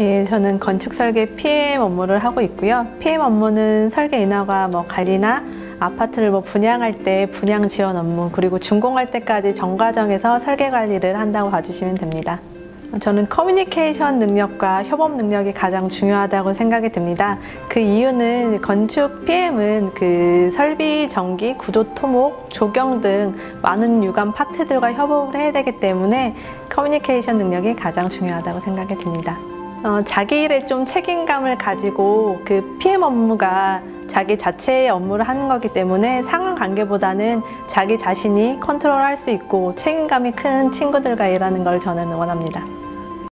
예, 저는 건축 설계 PM 업무를 하고 있고요. PM 업무는 설계 인허가 뭐 관리나 아파트를 뭐 분양할 때 분양 지원 업무 그리고 준공할 때까지 전 과정에서 설계 관리를 한다고 봐주시면 됩니다. 저는 커뮤니케이션 능력과 협업 능력이 가장 중요하다고 생각이 듭니다. 그 이유는 건축 PM은 그 설비, 전기, 구조 토목, 조경 등 많은 유관 파트들과 협업을 해야 되기 때문에 커뮤니케이션 능력이 가장 중요하다고 생각이 듭니다. 어, 자기 일에 좀 책임감을 가지고 그 PM 업무가 자기 자체의 업무를 하는 거기 때문에 상하 관계보다는 자기 자신이 컨트롤할 수 있고 책임감이 큰 친구들과 일하는 걸 저는 원합니다.